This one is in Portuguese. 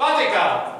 Patyka!